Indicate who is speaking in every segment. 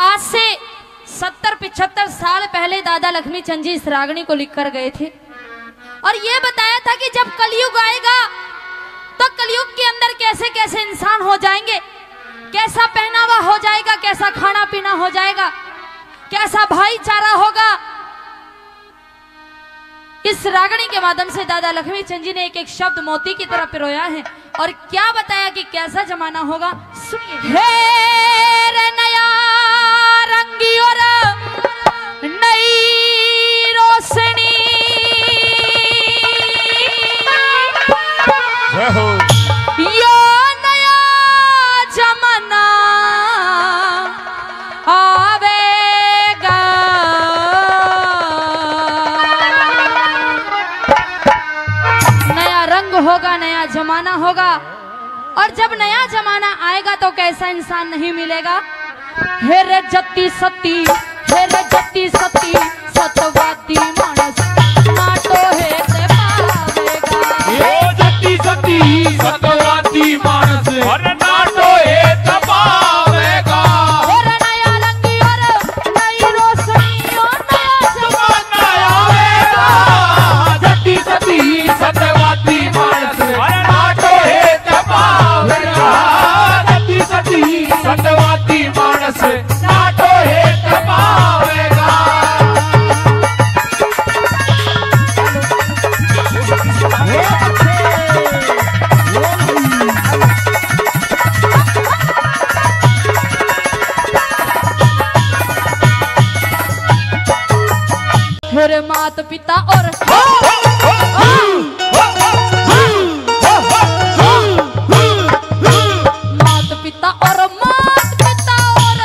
Speaker 1: आज से सत्तर पिछहत्तर साल पहले दादा लक्ष्मी चंद जी इस रागणी को लिखकर गए थे। और ये बताया था कि जब कलयुग आएगा तो कलयुग के अंदर कैसे कैसे इंसान हो जाएँगे? कैसा पहनावा हो जाएगा, कैसा खाना पीना हो जाएगा, कैसा भाईचारा होगा? इस रागणी के माध्यम से दादा लक्ष्मी चंद जी ने एक एक शब्द मोती की तरह पिरोया है। और क्या बताया कि कैसा जमाना होगा? सुनिए। होगा, नया जमाना होगा। और जब नया जमाना आएगा तो कैसा इंसान नहीं मिलेगा? हे रे जत्ती सत्ती हे रे जत्ती सत्ती सतवादी मानस ना तो पावेगा माता पिता और माता पिता और माता पिता और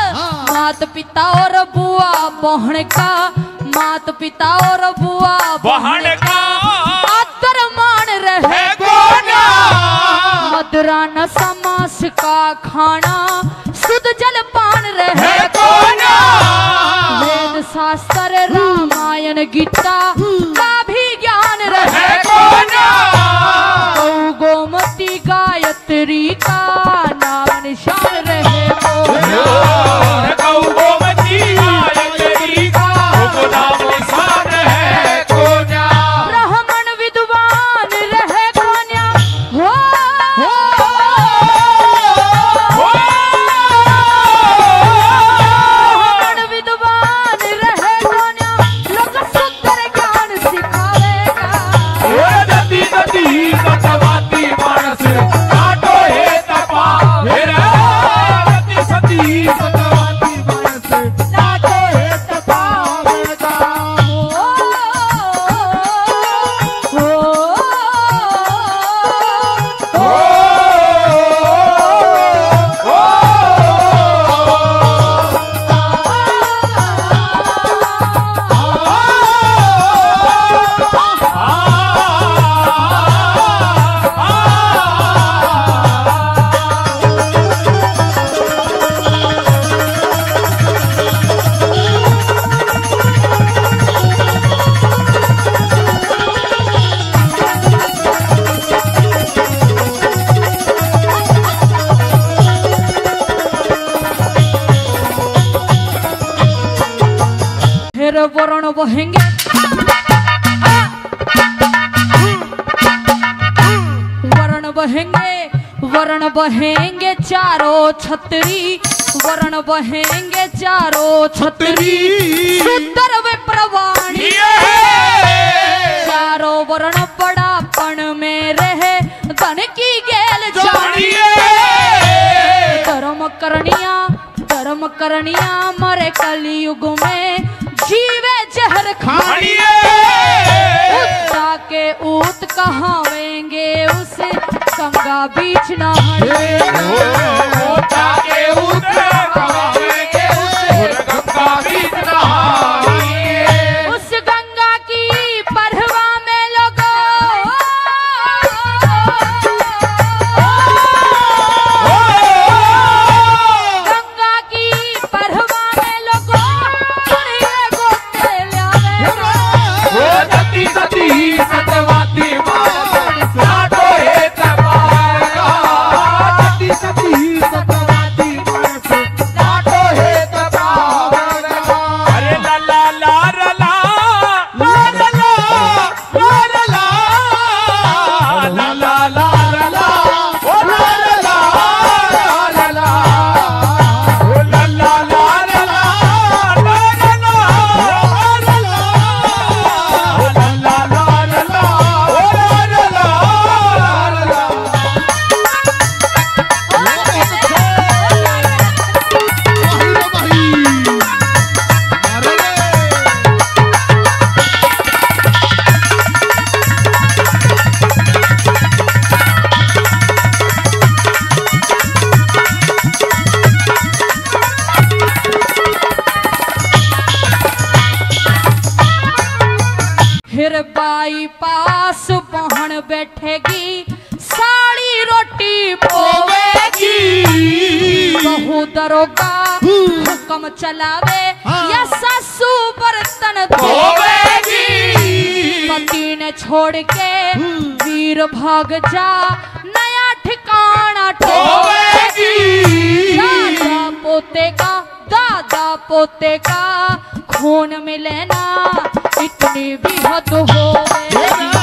Speaker 1: माता पिता और बुआ बहन का माता पिता और बुआ
Speaker 2: बहन का
Speaker 1: आदर मान रहे
Speaker 2: कोना?
Speaker 1: मदरान समास का खाना शास्त्र रामायण गीता का भी ज्ञान रहे। गोमती गायत्री का। वरण बहेंगे वरण बहेंगे वरण बहेंगे चारों छतरी वरण बहेंगे चारों छतरी सुंदर वे प्रवाणी चारों वर्ण बड़ापन में रहे धन की गेल जानी धर्म करनिया धर्म करनिया मरे कलयुग में ऊत कहावेंगे उसे कंगा बीच ना उस बाई पास बहन बैठेगी साड़ी रोटी पोवेगी बहू दरोगा हुक्म चलावे
Speaker 3: हाँ।
Speaker 1: या सासू बर्तन
Speaker 2: धोवेगी।
Speaker 1: पति ने छोड़ के वीर भाग जा नया ठिकाना
Speaker 2: धोवेगी।
Speaker 1: दादा पोते का दादा पोते का खून मिले ना इतनी भी हद हो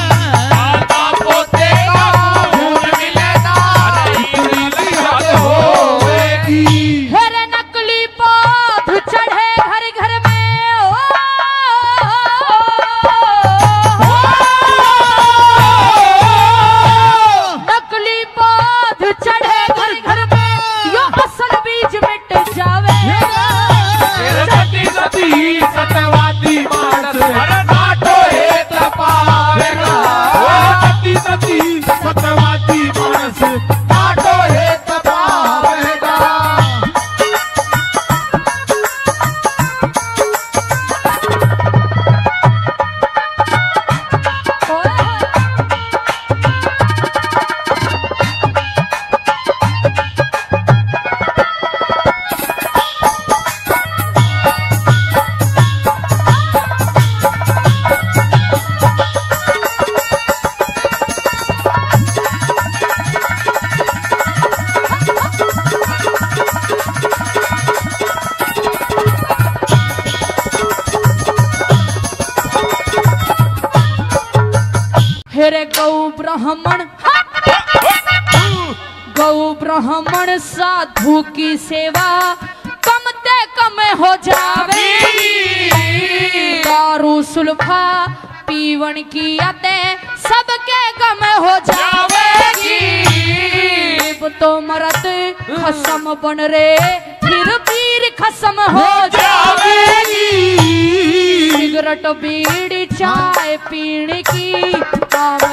Speaker 1: गौ ब्राह्मण। गौ ब्राह्मण साधु की सेवा कम ते कम हो जावे। दारू सुल्फा पीवन की आते सबके गम हो जावेगी अब तो मरद खसम बन रे फिर पीर खसम हो जावेगी सिगरेट बीड़ी चाय पीने की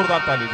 Speaker 4: orada tal